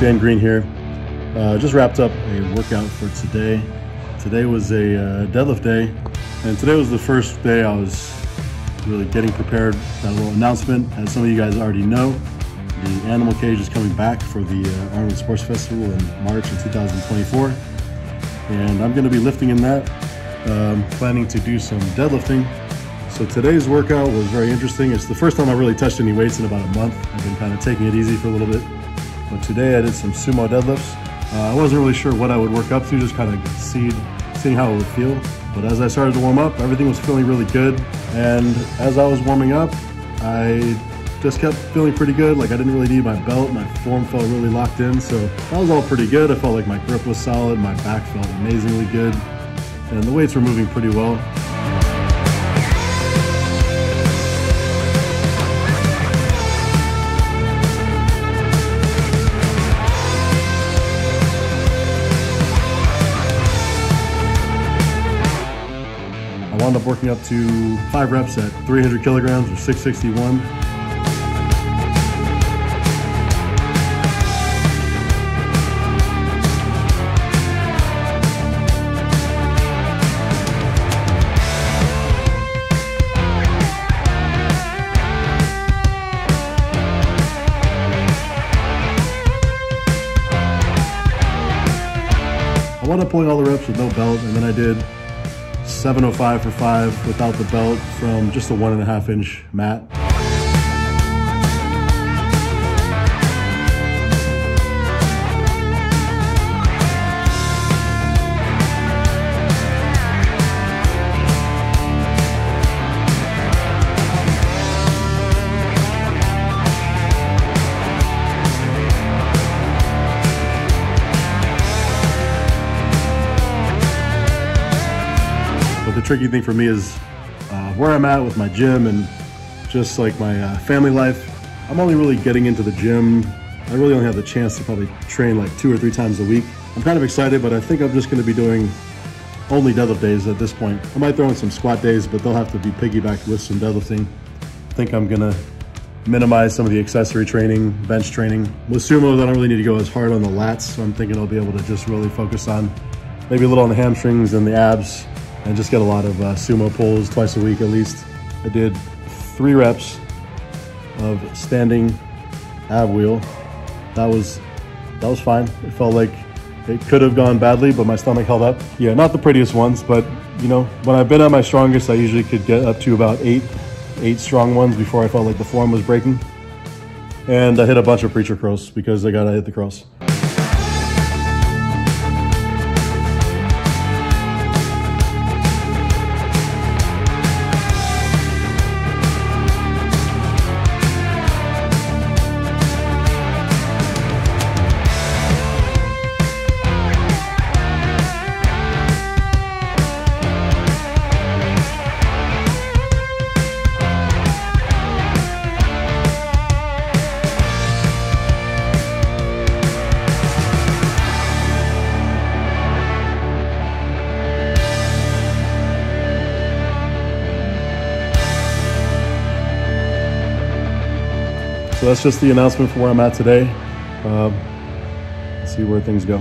Dan Green here. Uh, just wrapped up a workout for today. Today was a uh, deadlift day, and today was the first day I was really getting prepared. A little announcement, as some of you guys already know. The Animal Cage is coming back for the uh, Arnold Sports Festival in March of 2024, and I'm going to be lifting in that. Um, planning to do some deadlifting. So today's workout was very interesting. It's the first time I really touched any weights in about a month. I've been kind of taking it easy for a little bit. But today I did some sumo deadlifts. Uh, I wasn't really sure what I would work up to, just kind of see, seeing how it would feel. But as I started to warm up, everything was feeling really good. And as I was warming up, I just kept feeling pretty good. Like I didn't really need my belt. My form felt really locked in. So that was all pretty good. I felt like my grip was solid. My back felt amazingly good. And the weights were moving pretty well. Wound up working up to five reps at 300 kilograms or 661. I wound up pulling all the reps with no belt, and then I did 705 for five without the belt from just a one and a half inch mat. Tricky thing for me is uh, where I'm at with my gym and just like my uh, family life. I'm only really getting into the gym. I really only have the chance to probably train like two or three times a week. I'm kind of excited, but I think I'm just gonna be doing only deadlift days at this point. I might throw in some squat days, but they'll have to be piggybacked with some deadlifting. I think I'm gonna minimize some of the accessory training, bench training. With sumos, I don't really need to go as hard on the lats, so I'm thinking I'll be able to just really focus on maybe a little on the hamstrings and the abs, and just get a lot of uh, sumo pulls twice a week at least. I did three reps of standing ab wheel. That was that was fine. It felt like it could have gone badly, but my stomach held up. Yeah, not the prettiest ones, but you know, when I've been at my strongest, I usually could get up to about eight, eight strong ones before I felt like the form was breaking. And I hit a bunch of preacher curls because I gotta hit the curls. So that's just the announcement for where I'm at today. Um, see where things go.